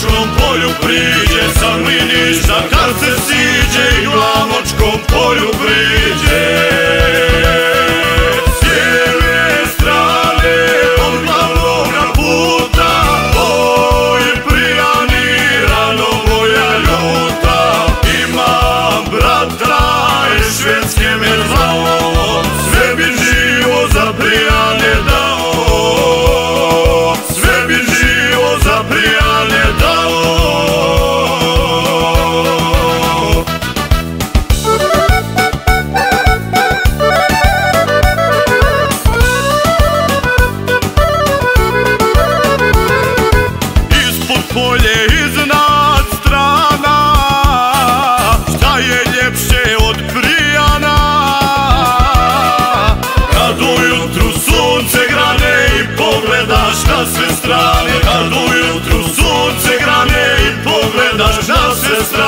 Чем полю придется ныне за карцеси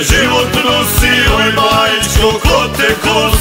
život nosi, oj majčko, ko te kosi